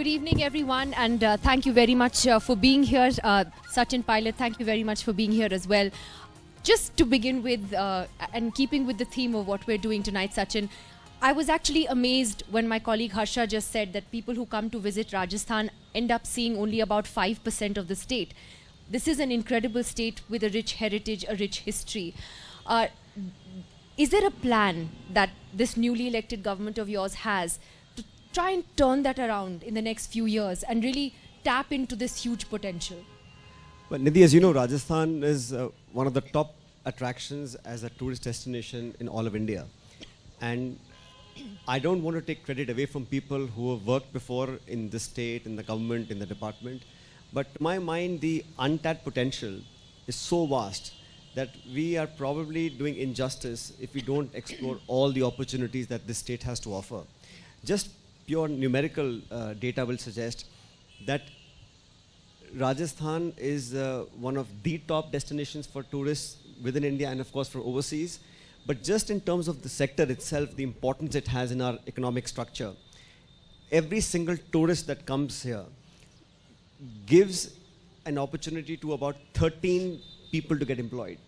Good evening, everyone, and uh, thank you very much uh, for being here. Uh, Sachin Pilot, thank you very much for being here as well. Just to begin with, uh, and keeping with the theme of what we're doing tonight, Sachin, I was actually amazed when my colleague Harsha just said that people who come to visit Rajasthan end up seeing only about 5% of the state. This is an incredible state with a rich heritage, a rich history. Uh, is there a plan that this newly elected government of yours has try and turn that around in the next few years and really tap into this huge potential? Well, Nidhi, as you know, Rajasthan is uh, one of the top attractions as a tourist destination in all of India. And I don't want to take credit away from people who have worked before in the state, in the government, in the department. But to my mind, the untapped potential is so vast that we are probably doing injustice if we don't explore all the opportunities that this state has to offer. Just pure numerical uh, data will suggest that Rajasthan is uh, one of the top destinations for tourists within India and of course for overseas. But just in terms of the sector itself, the importance it has in our economic structure, every single tourist that comes here gives an opportunity to about 13 people to get employed.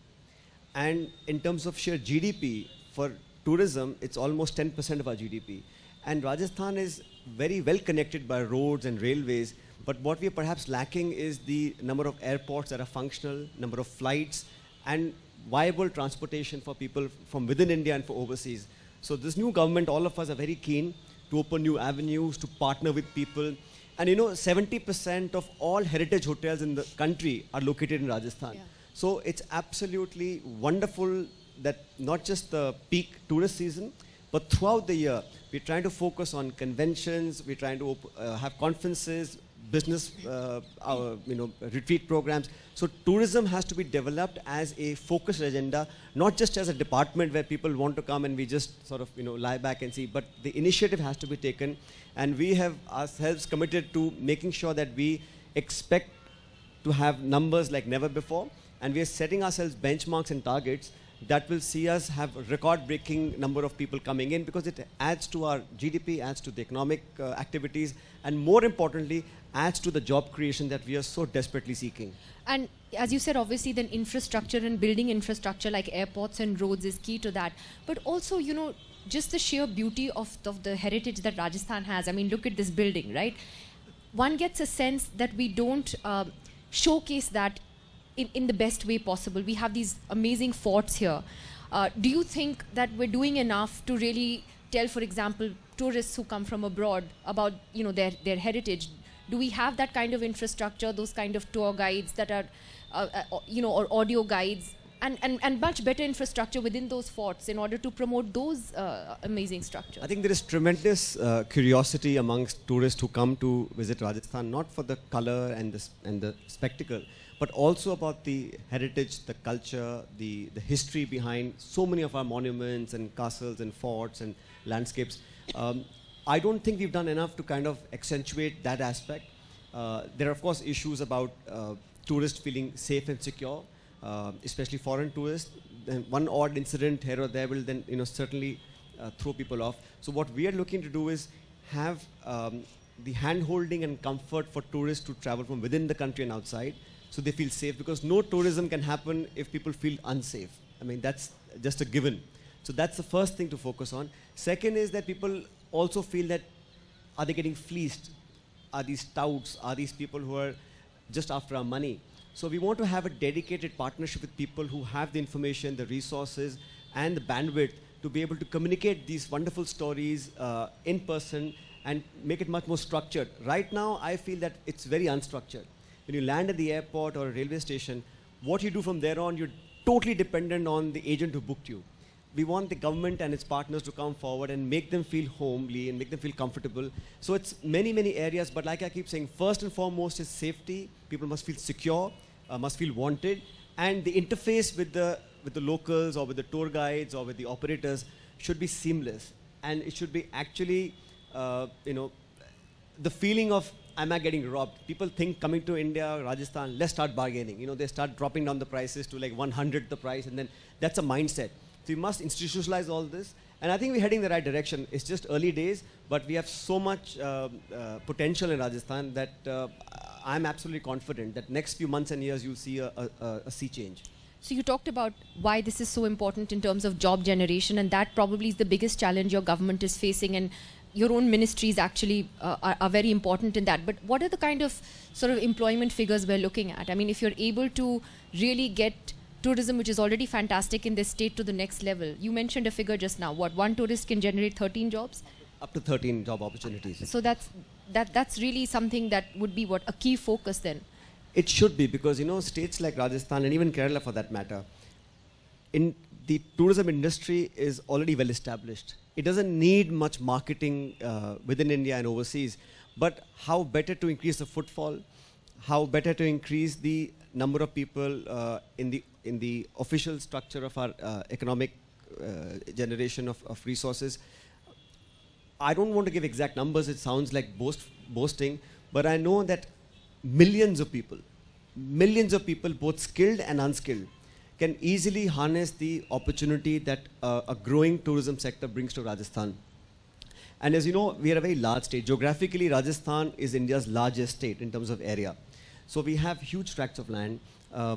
And in terms of sheer GDP, for tourism, it's almost 10% of our GDP. And Rajasthan is very well connected by roads and railways, but what we are perhaps lacking is the number of airports that are functional, number of flights, and viable transportation for people from within India and for overseas. So this new government, all of us are very keen to open new avenues, to partner with people. And you know, 70% of all heritage hotels in the country are located in Rajasthan. Yeah. So it's absolutely wonderful that not just the peak tourist season, but throughout the year, we're trying to focus on conventions, we're trying to uh, have conferences, business, uh, our, you know, retreat programs. So tourism has to be developed as a focused agenda, not just as a department where people want to come and we just sort of, you know, lie back and see, but the initiative has to be taken. And we have ourselves committed to making sure that we expect to have numbers like never before. And we are setting ourselves benchmarks and targets that will see us have record-breaking number of people coming in because it adds to our GDP, adds to the economic uh, activities, and more importantly, adds to the job creation that we are so desperately seeking. And as you said, obviously, then infrastructure and building infrastructure like airports and roads is key to that. But also, you know, just the sheer beauty of, of the heritage that Rajasthan has. I mean, look at this building, right? One gets a sense that we don't um, showcase that in, in the best way possible. We have these amazing forts here. Uh, do you think that we're doing enough to really tell, for example, tourists who come from abroad about you know their, their heritage? Do we have that kind of infrastructure, those kind of tour guides that are, uh, uh, you know, or audio guides, and, and, and much better infrastructure within those forts in order to promote those uh, amazing structures? I think there is tremendous uh, curiosity amongst tourists who come to visit Rajasthan, not for the color and the, and the spectacle, but also about the heritage, the culture, the, the history behind so many of our monuments and castles and forts and landscapes. Um, I don't think we've done enough to kind of accentuate that aspect. Uh, there are, of course, issues about uh, tourists feeling safe and secure, uh, especially foreign tourists. Then one odd incident here or there will then, you know, certainly uh, throw people off. So what we are looking to do is have um, the hand-holding and comfort for tourists to travel from within the country and outside, so they feel safe. Because no tourism can happen if people feel unsafe. I mean, that's just a given. So that's the first thing to focus on. Second is that people also feel that are they getting fleeced? Are these touts? Are these people who are just after our money? So we want to have a dedicated partnership with people who have the information, the resources, and the bandwidth to be able to communicate these wonderful stories uh, in person and make it much more structured. Right now, I feel that it's very unstructured. When you land at the airport or a railway station, what you do from there on, you're totally dependent on the agent who booked you we want the government and its partners to come forward and make them feel homely and make them feel comfortable. So it's many, many areas, but like I keep saying, first and foremost is safety. People must feel secure, uh, must feel wanted, and the interface with the with the locals or with the tour guides or with the operators should be seamless, and it should be actually, uh, you know, the feeling of am I getting robbed? People think coming to India, Rajasthan, let's start bargaining. You know, they start dropping down the prices to like 100 the price, and then that's a mindset. So we must institutionalize all this. And I think we're heading the right direction. It's just early days, but we have so much uh, uh, potential in Rajasthan that uh, I'm absolutely confident that next few months and years you'll see a, a, a sea change. So you talked about why this is so important in terms of job generation, and that probably is the biggest challenge your government is facing, and your own ministries actually uh, are, are, very important in that. But what are the kind of sort of employment figures we're looking at? I mean, if you're able to really get tourism, which is already fantastic in this state, to the next level, you mentioned a figure just now. What one tourist can generate 13 jobs? Up to 13 job opportunities. So that's that that's really something that would be what a key focus then. It should be because you know states like Rajasthan and even Kerala for that matter, in the tourism industry is already well established. It doesn't need much marketing uh, within India and overseas, but how better to increase the footfall, how better to increase the number of people uh, in the in the official structure of our uh, economic uh, generation of, of resources. I don't want to give exact numbers. It sounds like boast, boasting, but I know that millions of people, millions of people, both skilled and unskilled, can easily harness the opportunity that uh, a growing tourism sector brings to Rajasthan. And as you know, we are a very large state. Geographically, Rajasthan is India's largest state in terms of area. So we have huge tracts of land. Uh,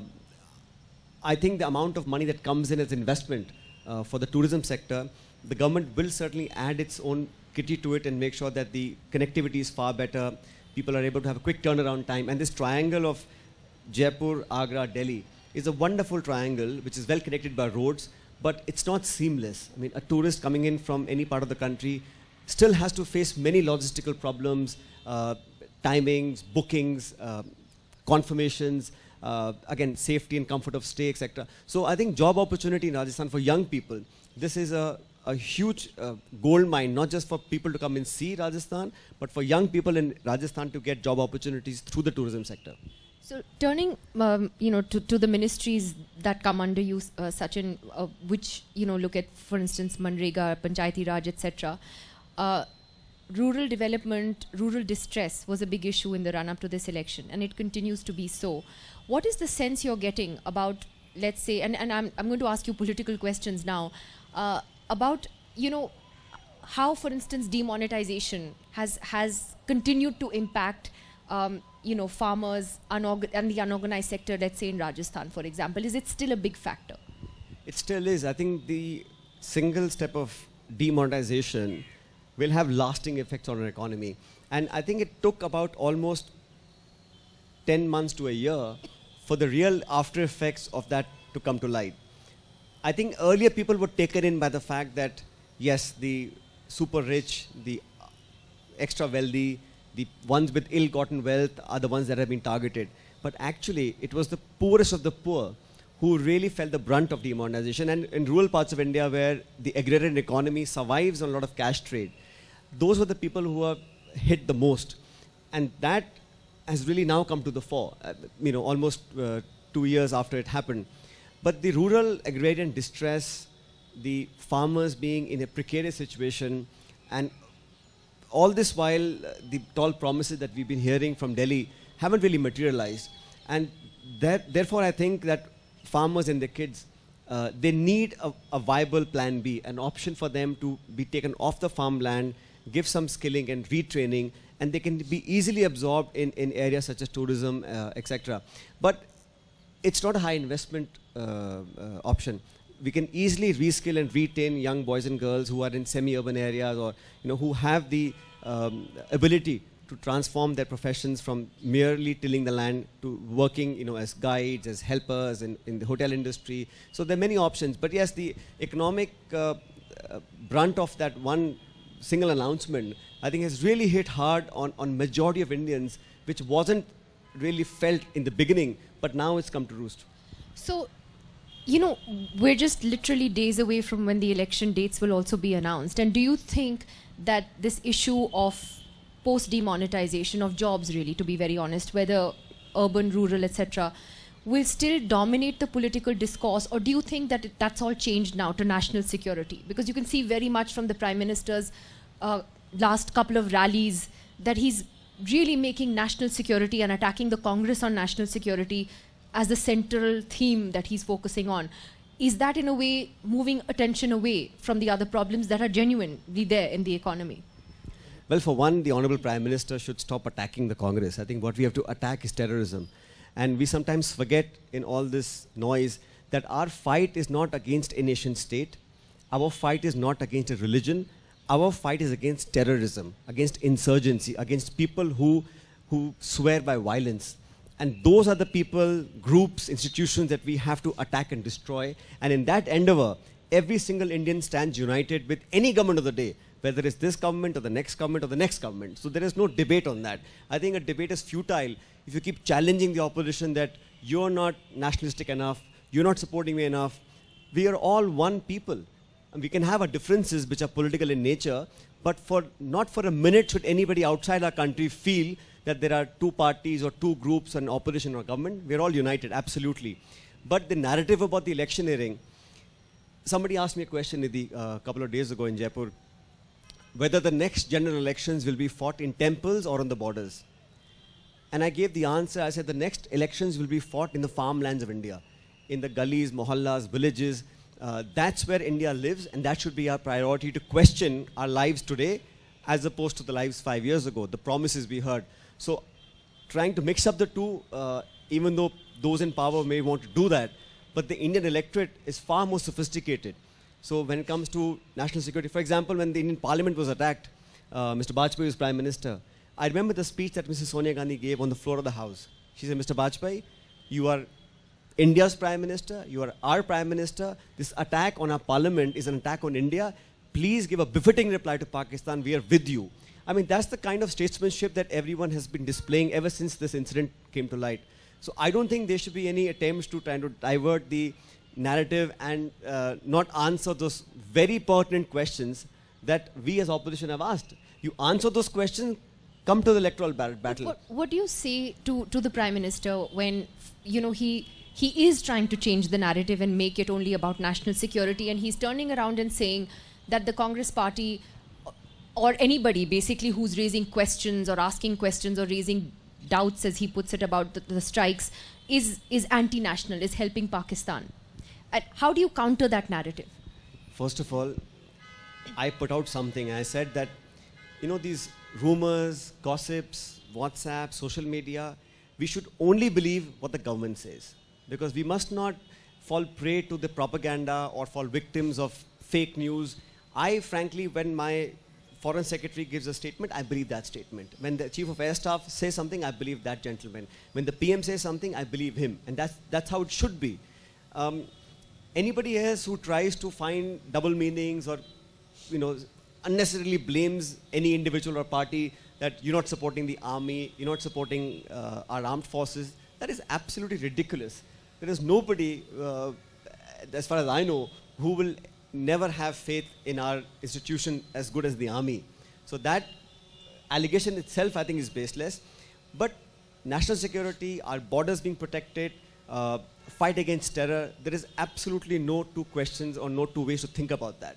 I think the amount of money that comes in as investment uh, for the tourism sector, the government will certainly add its own kitty to it and make sure that the connectivity is far better. People are able to have a quick turnaround time. And this triangle of Jaipur, Agra, Delhi is a wonderful triangle which is well connected by roads, but it's not seamless. I mean, a tourist coming in from any part of the country still has to face many logistical problems, uh, timings, bookings, uh, confirmations, uh, again, safety and comfort of stay, etc. So I think job opportunity in Rajasthan for young people, this is a, a huge uh, gold mine, not just for people to come and see Rajasthan, but for young people in Rajasthan to get job opportunities through the tourism sector. So turning, um, you know, to, to the ministries that come under you, uh, Sachin, uh, which you know look at, for instance, MNREGA, Panchayati Raj, etc. Uh, rural development, rural distress was a big issue in the run-up to this election, and it continues to be so. What is the sense you're getting about, let's say, and, and I'm, I'm going to ask you political questions now, uh, about, you know, how, for instance, demonetization has, has continued to impact, um, you know, farmers and the unorganized sector, let's say in Rajasthan, for example. Is it still a big factor? It still is. I think the single step of demonetization will have lasting effects on our economy. And I think it took about almost 10 months to a year for the real after effects of that to come to light. I think earlier people were taken in by the fact that, yes, the super rich, the extra wealthy, the ones with ill gotten wealth are the ones that have been targeted. But actually, it was the poorest of the poor who really felt the brunt of demonetization. And in rural parts of India, where the agrarian economy survives on a lot of cash trade, those were the people who were hit the most. And that has really now come to the fore, uh, you know, almost uh, two years after it happened. But the rural agrarian distress, the farmers being in a precarious situation, and all this while uh, the tall promises that we've been hearing from Delhi haven't really materialized. And that, therefore, I think that farmers and their kids, uh, they need a, a viable plan B, an option for them to be taken off the farmland, give some skilling and retraining, and they can be easily absorbed in, in areas such as tourism, uh, etc. But it's not a high investment uh, uh, option. We can easily reskill and retain young boys and girls who are in semi-urban areas or you know who have the um, ability to transform their professions from merely tilling the land to working, you know, as guides, as helpers in, in the hotel industry. So there are many options. But yes, the economic uh, uh, brunt of that one single announcement I think has really hit hard on, on majority of Indians, which wasn't really felt in the beginning, but now it's come to roost. So, you know, we're just literally days away from when the election dates will also be announced. And do you think that this issue of post demonetization of jobs, really, to be very honest, whether urban, rural, etc., will still dominate the political discourse, or do you think that that's all changed now to national security? Because you can see very much from the prime minister's uh, last couple of rallies that he's really making national security and attacking the Congress on national security as the central theme that he's focusing on. is that in a way moving attention away from the other problems that are genuinely there in the economy? Well, for one, the Honorable Prime Minister should stop attacking the Congress. I think what we have to attack is terrorism. And we sometimes forget in all this noise that our fight is not against a nation state. Our fight is not against a religion. Our fight is against terrorism, against insurgency, against people who, who swear by violence. And those are the people, groups, institutions that we have to attack and destroy. And in that endeavor, every single Indian stands united with any government of the day, whether it's this government or the next government or the next government. So there is no debate on that. I think a debate is futile if you keep challenging the opposition that you're not nationalistic enough, you're not supporting me enough. We are all one people. And we can have our differences which are political in nature, but for not for a minute should anybody outside our country feel that there are two parties or two groups, an opposition or government. We're all united, absolutely. But the narrative about the electioneering, somebody asked me a question a uh, couple of days ago in Jaipur, whether the next general elections will be fought in temples or on the borders. And I gave the answer, I said the next elections will be fought in the farmlands of India, in the gullies, mohallas, villages. Uh, that's where India lives, and that should be our priority to question our lives today as opposed to the lives five years ago, the promises we heard. So trying to mix up the two, uh, even though those in power may want to do that, but the Indian electorate is far more sophisticated. So when it comes to national security, for example, when the Indian parliament was attacked, uh, Mr. Vajpayee was prime minister. I remember the speech that Mrs. Sonia Gandhi gave on the floor of the house. She said, Mr. Vajpayee, you are India's prime minister, you are our prime minister. This attack on our parliament is an attack on India. Please give a befitting reply to Pakistan. We are with you. I mean, that's the kind of statesmanship that everyone has been displaying ever since this incident came to light. So I don't think there should be any attempts to try to divert the narrative and uh, not answer those very pertinent questions that we as opposition have asked. You answer those questions, come to the electoral battle. What, what, do you say to, to the Prime Minister when, you know, he, he is trying to change the narrative and make it only about national security and he's turning around and saying that the Congress party or anybody basically who's raising questions or asking questions or raising doubts, as he puts it, about the, the strikes, is, is anti national, is helping Pakistan. And how do you counter that narrative? First of all, I put out something. I said that, you know, these rumors, gossips, WhatsApp, social media, we should only believe what the government says. Because we must not fall prey to the propaganda or fall victims of fake news. I, frankly, when my foreign secretary gives a statement, I believe that statement. When the chief of air staff says something, I believe that gentleman. When the PM says something, I believe him. And that's, that's how it should be. Um, anybody else who tries to find double meanings or, you know, unnecessarily blames any individual or party that you're not supporting the army, you're not supporting uh, our armed forces, that is absolutely ridiculous. There is nobody, uh, as far as I know, who will never have faith in our institution as good as the army. So that allegation itself, I think, is baseless. But national security, our borders being protected, uh, fight against terror, there is absolutely no two questions or no two ways to think about that.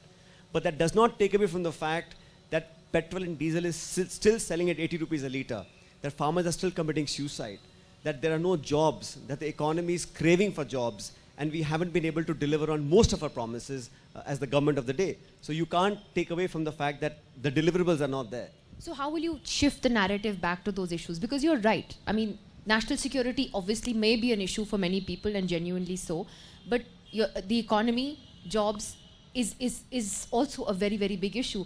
But that does not take away from the fact that petrol and diesel is still selling at 80 rupees a litre, that farmers are still committing suicide, that there are no jobs, that the economy is craving for jobs, and we haven't been able to deliver on most of our promises uh, as the government of the day. So you can't take away from the fact that the deliverables are not there. So how will you shift the narrative back to those issues? Because you're right. I mean, national security obviously may be an issue for many people and genuinely so, but your, the economy, jobs is, is, is also a very, very big issue.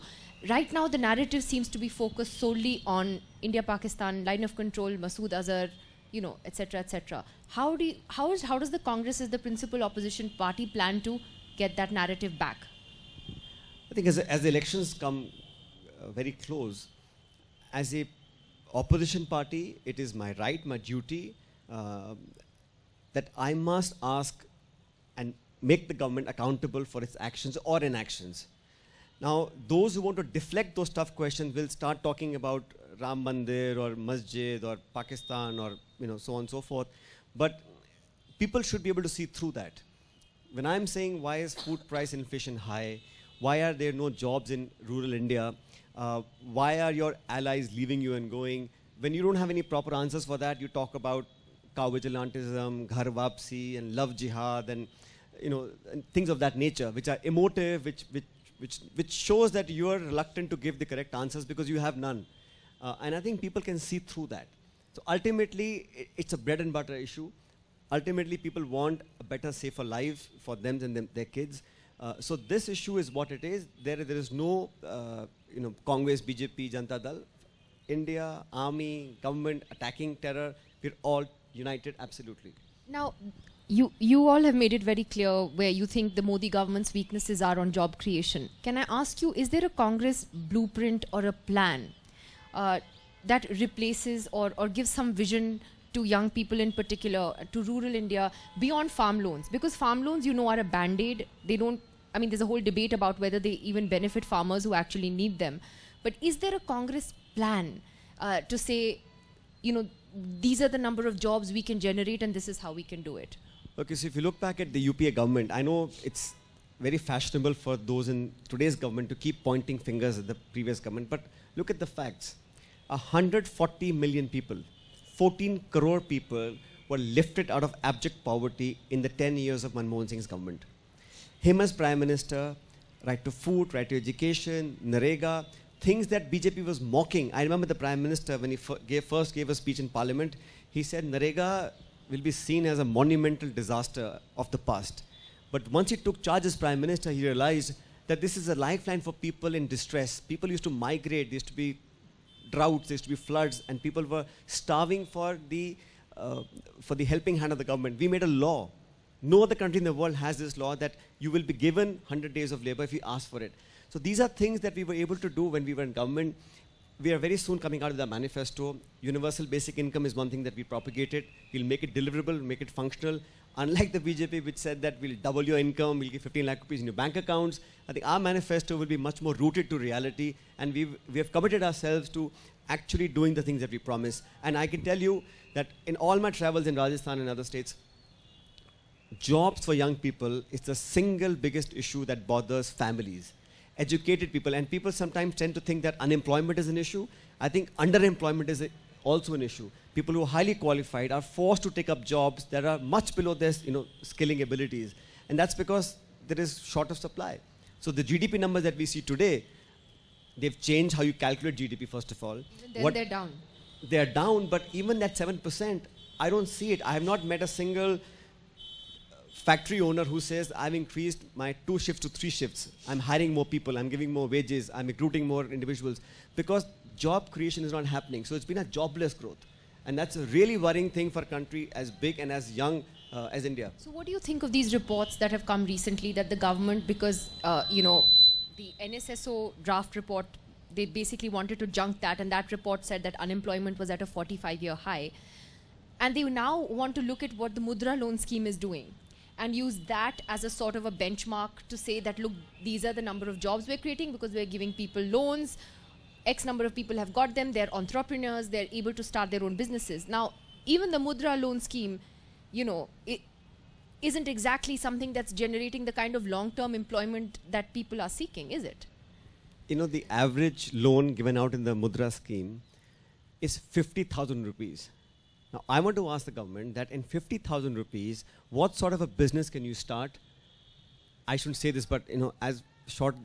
Right now, the narrative seems to be focused solely on India-Pakistan, line of control, Masood Azhar, you know, etc., etc. How do you, how is how does the Congress as the principal opposition party plan to get that narrative back? I think as, as the elections come uh, very close, as a opposition party, it is my right, my duty, uh, that I must ask and make the government accountable for its actions or inactions. Now, those who want to deflect those tough questions will start talking about Ram Mandir or Masjid or Pakistan or you know so on and so forth. But people should be able to see through that. When I'm saying why is food price inflation high, why are there no jobs in rural India, uh, why are your allies leaving you and going? When you don't have any proper answers for that, you talk about cow vigilantism, ghar and love jihad, and you know, and things of that nature, which are emotive, which, which, which, which shows that you are reluctant to give the correct answers because you have none. Uh, and I think people can see through that. So ultimately, it's a bread and butter issue. Ultimately, people want better, safer life for them and them, their kids. Uh, so this issue is what it is. There, there is no, uh, you know, Congress, BJP, Janata Dal. India, army, government attacking terror. We're all united, absolutely. Now, you you all have made it very clear where you think the Modi government's weaknesses are on job creation. Can I ask you, is there a Congress blueprint or a plan uh, that replaces or, or gives some vision to young people in particular, to rural India, beyond farm loans? Because farm loans, you know, are a band aid. They don't, I mean, there's a whole debate about whether they even benefit farmers who actually need them. But is there a Congress plan uh, to say, you know, these are the number of jobs we can generate and this is how we can do it? Okay, so if you look back at the UPA government, I know it's very fashionable for those in today's government to keep pointing fingers at the previous government, but look at the facts. 140 million people, 14 crore people were lifted out of abject poverty in the 10 years of Manmohan Singh's government. Him as Prime Minister, right to food, right to education, NREGA, things that BJP was mocking. I remember the Prime Minister, when he gave, first gave a speech in Parliament, he said NREGA will be seen as a monumental disaster of the past. But once he took charge as Prime Minister, he realized that this is a lifeline for people in distress. People used to migrate, there used to be droughts, there used to be floods, and people were starving for the, uh, for the helping hand of the government. We made a law. No other country in the world has this law that you will be given 100 days of labor if you ask for it. So these are things that we were able to do when we were in government. We are very soon coming out with a manifesto. Universal basic income is one thing that we propagated. We'll make it deliverable, make it functional. Unlike the BJP, which said that we'll double your income, we'll give 15 lakh rupees in your bank accounts, I think our manifesto will be much more rooted to reality, and we've, we have committed ourselves to actually doing the things that we promise. And I can tell you that in all my travels in Rajasthan and other states, jobs for young people is the single biggest issue that bothers families educated people. And people sometimes tend to think that unemployment is an issue. I think underemployment is also an issue people who are highly qualified are forced to take up jobs that are much below their you know skilling abilities and that's because there is short of supply so the gdp numbers that we see today they've changed how you calculate gdp first of all Then What- they're down. they're down, but even that 7%, I don't see it. I have not met a single uh, factory owner who says, I've increased my two shifts to three shifts. I'm hiring more people, I'm giving more wages, I'm recruiting more individuals. Because job creation is not happening. So it's been a jobless growth. And that's a really worrying thing for a country as big and as young uh, as India. So, what do you think of these reports that have come recently that the government, because uh, you know, the NSSO draft report, they basically wanted to junk that, and that report said that unemployment was at a 45-year high, and they now want to look at what the Mudra loan scheme is doing, and use that as a sort of a benchmark to say that look, these are the number of jobs we're creating because we're giving people loans. X number of people have got them. They're entrepreneurs. They're able to start their own businesses. Now, even the Mudra loan scheme, you know, it isn't exactly something that's generating the kind of long-term employment that people are seeking, is it? You know, the average loan given out in the Mudra scheme is 50,000 rupees. Now, I want to ask the government that in 50,000 rupees, what sort of a business can you start? I shouldn't say this, but you know, as short,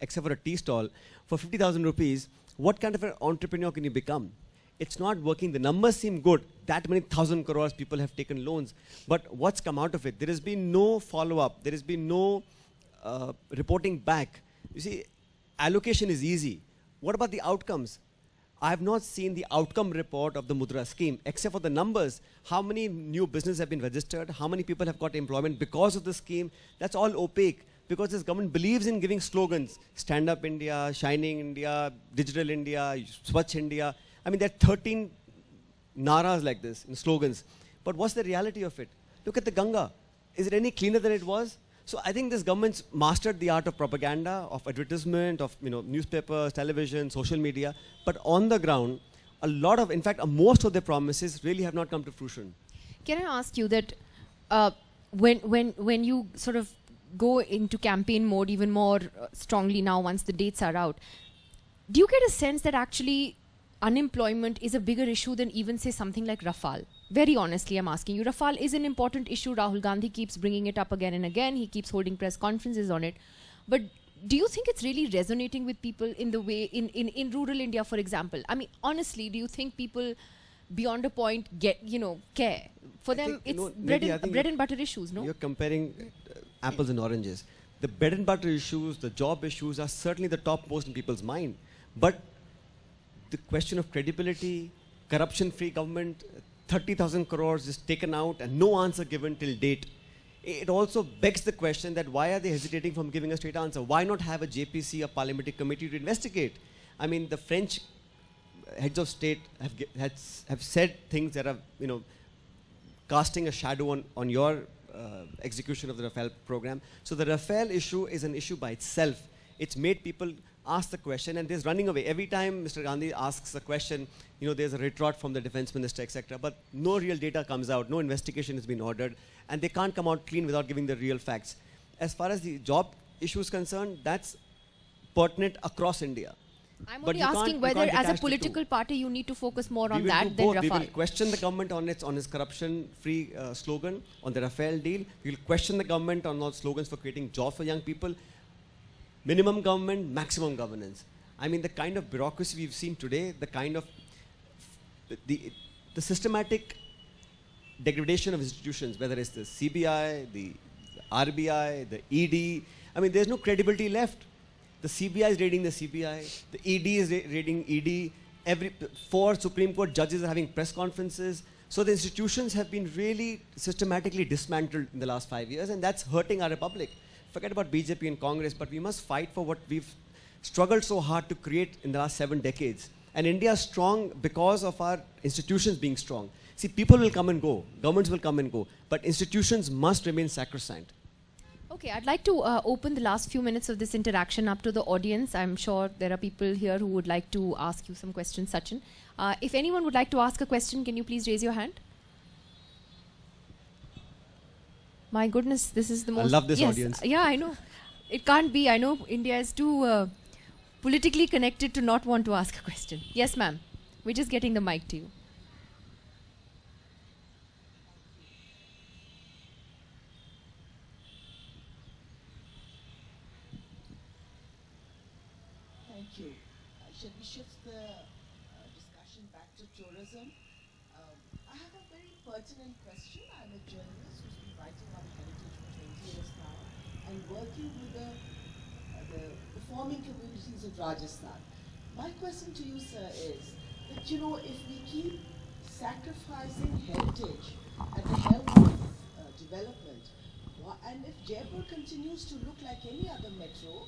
except for a tea stall, for 50,000 rupees, what kind of an entrepreneur can you become? It's not working. The numbers seem good. That many thousand crores people have taken loans. But what's come out of it? There has been no follow up. There has been no uh, reporting back. You see, allocation is easy. What about the outcomes? I have not seen the outcome report of the Mudra scheme, except for the numbers. How many new businesses have been registered? How many people have got employment because of the scheme? That's all opaque because this government believes in giving slogans Stand Up India, Shining India, Digital India, Swachh India. I mean, there are 13 naras like this in slogans. But what's the reality of it? Look at the Ganga. Is it any cleaner than it was? So I think this government's mastered the art of propaganda, of advertisement, of you know newspapers, television, social media. But on the ground, a lot of, in fact, most of their promises really have not come to fruition. Can I ask you that uh, when when when you sort of go into campaign mode even more uh, strongly now once the dates are out, do you get a sense that actually unemployment is a bigger issue than even say something like Rafale? Very honestly, I'm asking you. Rafale is an important issue. Rahul Gandhi keeps bringing it up again and again. He keeps holding press conferences on it. But do you think it's really resonating with people in the way in, in, in rural India, for example? I mean, honestly, do you think people beyond a point get you know care for I them? It's bread and bread and butter issues, no? You're comparing uh, apples and oranges. The bread and butter issues, the job issues are certainly the topmost in people's mind. But the question of credibility, corruption-free government, 30,000 crores is taken out and no answer given till date. It also begs the question that why are they hesitating from giving a straight answer? Why not have a JPC, a parliamentary committee to investigate? I mean, the French heads of state have, had have said things that are, you know, casting a shadow on, on your uh, execution of the Rafale program. So the Rafale issue is an issue by itself. It's made people ask the question and there's running away. Every time Mr. Gandhi asks a question, you know, there's a retort from the defense minister, etc. But no real data comes out, no investigation has been ordered, and they can't come out clean without giving the real facts. As far as the job issue is concerned, that's pertinent across India. I'm But only asking whether, as a detach the two. political party, you need to focus more on that than both. We will Rafale. question the government on its on its corruption-free uh, slogan on the Rafale deal. We will question the government on all slogans for creating jobs for young people. Minimum government, maximum governance. I mean, the kind of bureaucracy we've seen today, the kind of the, the, the systematic degradation of institutions, whether it's the CBI, the RBI, the ED. I mean, there's no credibility left. The CBI is raiding the CBI, the ED is ra- raiding ED. Every four Supreme Court judges are having press conferences. So the institutions have been really systematically dismantled in the last five years, and that's hurting our republic. Forget about BJP and Congress, but we must fight for what we've struggled so hard to create in the last seven decades. And India is strong because of our institutions being strong. See, people will come and go, governments will come and go, but institutions must remain sacrosanct. Okay, I'd like to uh, open the last few minutes of this interaction up to the audience. I'm sure there are people here who would like to ask you some questions, Sachin. Uh, if anyone would like to ask a question, can you please raise your hand? My goodness, this is the most. I love this yes, audience. Yeah, I know. It can't be. I know India is too uh, politically connected to not want to ask a question. Yes, ma'am. We're just getting the mic to you. Thank you. Uh, Should we shift uh, discussion back to tourism? Um, I have a very pertinent question. I'm a journalist who's been writing on heritage for 20 years now and working with the, uh, the performing communities of Rajasthan. My question to you, sir, is that, you know, if we keep sacrificing heritage at the helm of uh, development, and if Jaipur continues to look like any other metro,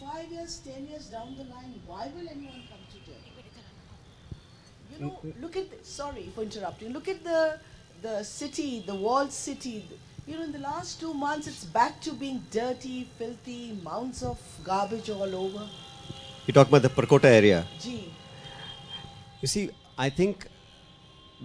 five years, ten years down the line, why will anyone come to Jaipur? Look at the, sorry for interrupting. Look at the the city, the walled city. You know, in the last two months, it's back to being dirty, filthy, mounds of garbage all over. You talk about the Parkota area. Gee, You see, I think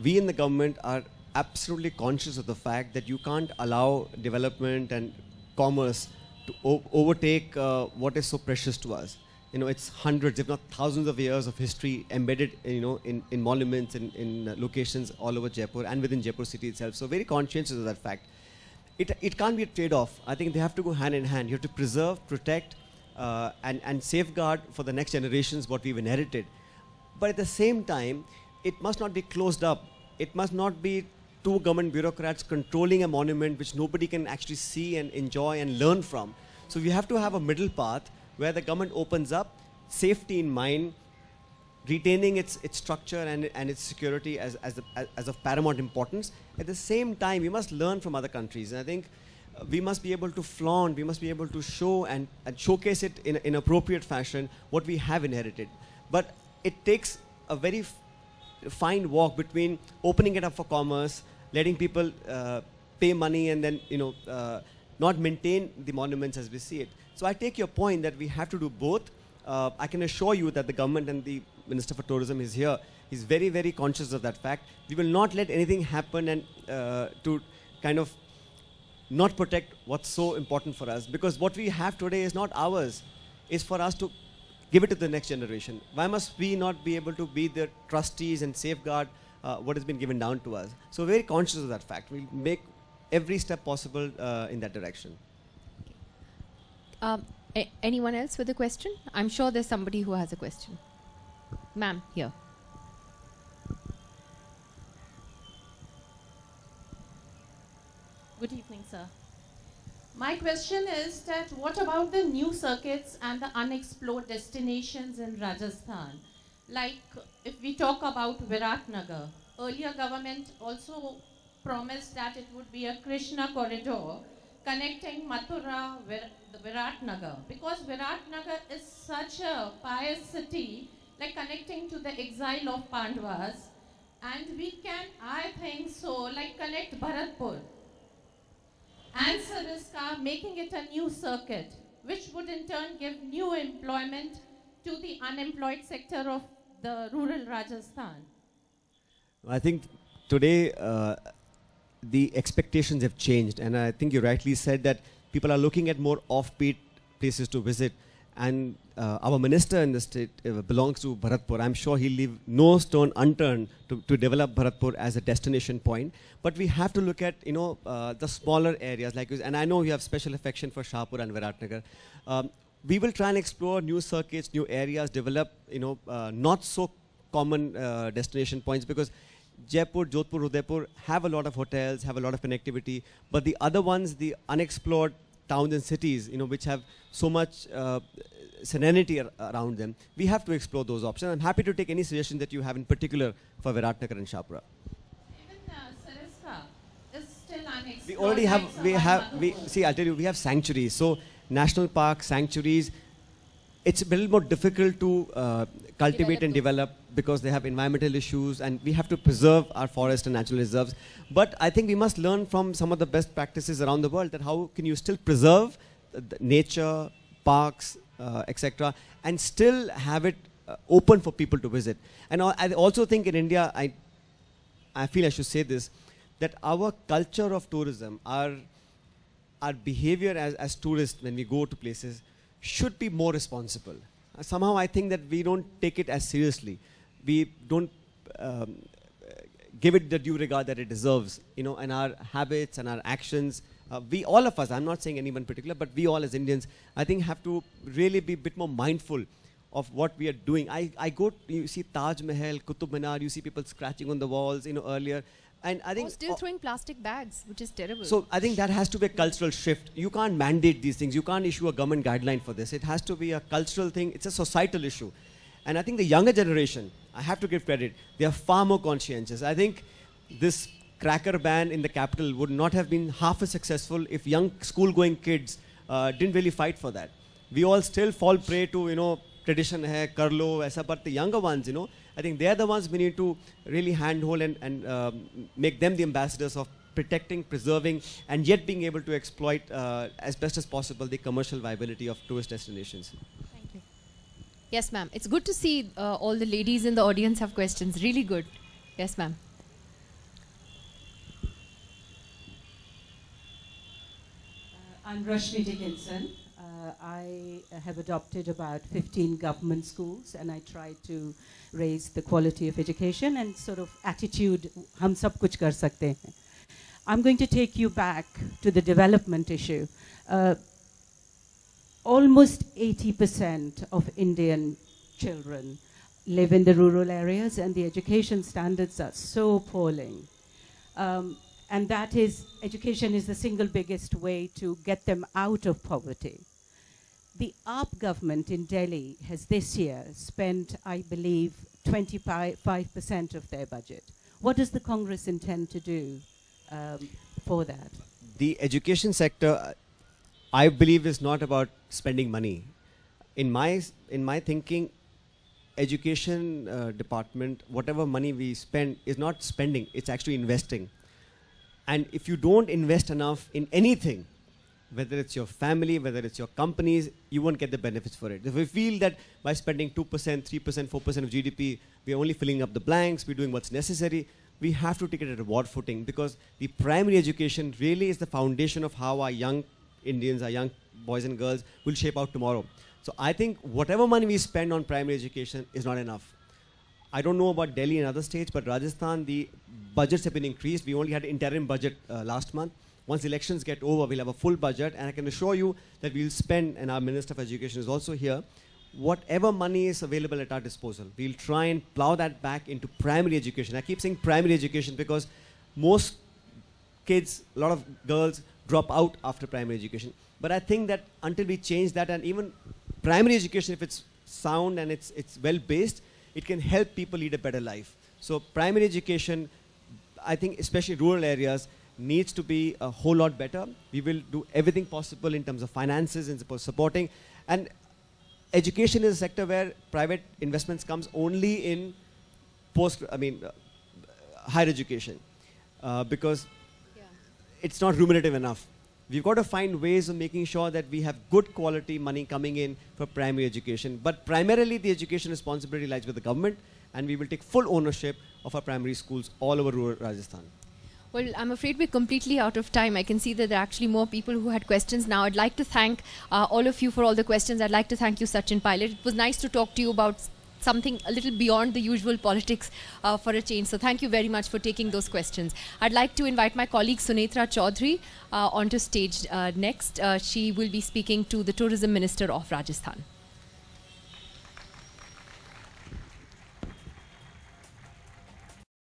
we in the government are absolutely conscious of the fact that you can't allow development and commerce to o- overtake uh, what is so precious to us. You know, it's hundreds, if not thousands of years of history embedded, you know, in, in monuments and in uh, locations all over Jaipur and within Jaipur city itself. So very conscientious of that fact. It, it can't be a trade-off. I think they have to go hand in hand. You have to preserve, protect, uh, and, and safeguard for the next generations what we've inherited. But at the same time, it must not be closed up. It must not be two government bureaucrats controlling a monument which nobody can actually see and enjoy and learn from. So we have to have a middle path where the government opens up, safety in mind, retaining its, its structure and, and its security as, as, as, of paramount importance. At the same time, we must learn from other countries. And I think uh, we must be able to flaunt, we must be able to show and, and showcase it in, in appropriate fashion what we have inherited. But it takes a very fine walk between opening it up for commerce, letting people uh, pay money and then, you know, uh, not maintain the monuments as we see it. So I take your point that we have to do both. Uh, I can assure you that the government and the Minister for Tourism is here. He's very, very conscious of that fact. We will not let anything happen and uh, to kind of not protect what's so important for us because what we have today is not ours. It's for us to give it to the next generation. Why must we not be able to be the trustees and safeguard uh, what has been given down to us? So very conscious of that fact. We'll make every step possible uh, in that direction. Um, a- anyone else with a question? I'm sure there's somebody who has a question. Ma'am, here. Good evening, sir. My question is that what about the new circuits and the unexplored destinations in Rajasthan? Like if we talk about Viratnagar, earlier government also promised that it would be a Krishna corridor connecting Mathura, Vir- Viratnagar, because Viratnagar is such a pious city, like connecting to the exile of Pandavas, and we can, I think so, like connect Bharatpur. And Sariska, making it a new circuit, which would in turn give new employment to the unemployed sector of the rural Rajasthan. I think today uh, the expectations have changed, and I think you rightly said that people are looking at more offbeat places to visit. And uh, our minister in the state uh, belongs to Bharatpur. I'm sure he'll leave no stone unturned to, to develop Bharatpur as a destination point. But we have to look at you know uh, the smaller areas like, and I know you have special affection for Shahpur and Viratnagar. Um, we will try and explore new circuits, new areas, develop you know uh, not so common uh, destination points because Jaipur, Jodhpur, Udaipur have a lot of hotels, have a lot of connectivity, but the other ones, the unexplored towns and cities, you know, which have so much uh, serenity ar- around them, we have to explore those options. I'm happy to take any suggestion that you have in particular for Viratnagar and Shahpura. Even uh, Sariska is still unexplored. We already have, we have, we, see, I'll tell you, we have sanctuaries. So, national parks, sanctuaries, it's a little more difficult to uh, cultivate Develop and develop because they have environmental issues and we have to preserve our forest and natural reserves. But I think we must learn from some of the best practices around the world that how can you still preserve nature, parks, uh, etc., and still have it uh, open for people to visit. And I I also think in India, I I feel I should say this, that our culture of tourism, our, our behavior as, as tourists when we go to places should be more responsible. Somehow I think that we don't take it as seriously. We don't um, give it the due regard that it deserves, you know, and our habits and our actions. Uh, we, all of us, I'm not saying anyone particular, but we all as Indians, I think have to really be a bit more mindful of what we are doing. I, I go, you see Taj Mahal, Qutub Minar, you see people scratching on the walls, you know, earlier. And I think Oh, still throwing plastic bags, which is terrible. so I think that has to be a cultural shift. You can't mandate these things. You can't issue a government guideline for this. It has to be a cultural thing. It's a societal issue. And I think the younger generation, I have to give credit, they are far more conscientious. I think this cracker ban in the capital would not have been half as successful if young school-going kids uh, didn't really fight for that. We all still fall prey to, you know, tradition hai, kar lo, aisa, but the younger ones, you know, I think they're the ones we need to really handhold and, and um, make them the ambassadors of protecting, preserving, and yet being able to exploit uh, as best as possible the commercial viability of tourist destinations. Thank you. Yes, ma'am. It's good to see uh, all the ladies in the audience have questions. Really good. Yes, ma'am. Uh, I'm Rashmi Dickinson. I have adopted about 15 government schools and I try to raise the quality of education and sort of attitude, hum sab kuch kar sakte hain. I'm going to take you back to the development issue. Uh, almost 80% of Indian children live in the rural areas and the education standards are so appalling. Um, and that is, education is the single biggest way to get them out of poverty. The AAP government in Delhi has this year spent, I believe, 25% of their budget. What does the Congress intend to do um, for that? The education sector, uh, I believe, is not about spending money. In my, in my thinking, education uh, department, whatever money we spend, is not spending, it's actually investing. And if you don't invest enough in anything, whether it's your family, whether it's your companies, you won't get the benefits for it. If we feel that by spending 2%, 3%, 4% of GDP, we're only filling up the blanks, we're doing what's necessary, we have to take it at a reward footing because the primary education really is the foundation of how our young Indians, our young boys and girls will shape out tomorrow. So I think whatever money we spend on primary education is not enough. I don't know about Delhi and other states, but Rajasthan, the budgets have been increased. We only had interim budget uh, last month. Once elections get over, we'll have a full budget, and I can assure you that we'll spend, and our Minister of Education is also here, whatever money is available at our disposal. We'll try and plow that back into primary education. I keep saying primary education because most kids, a lot of girls drop out after primary education. But I think that until we change that, and even primary education, if it's sound and it's, it's well based, it can help people lead a better life. So, primary education, I think, especially rural areas, needs to be a whole lot better. We will do everything possible in terms of finances and supporting. And education is a sector where private investments comes only in post, I mean, uh, higher education, uh, because it's not remunerative enough. We've got to find ways of making sure that we have good quality money coming in for primary education. But primarily, the education responsibility lies with the government, and we will take full ownership of our primary schools all over rural Rajasthan. Well, I'm afraid we're completely out of time. I can see that there are actually more people who had questions now. I'd like to thank uh, all of you for all the questions. I'd like to thank you, Sachin Pilot. It was nice to talk to you about something a little beyond the usual politics uh, for a change. So thank you very much for taking those questions. I'd like to invite my colleague Sunetra Choudhury uh, onto stage uh, next. Uh, she will be speaking to the Tourism Minister of Rajasthan.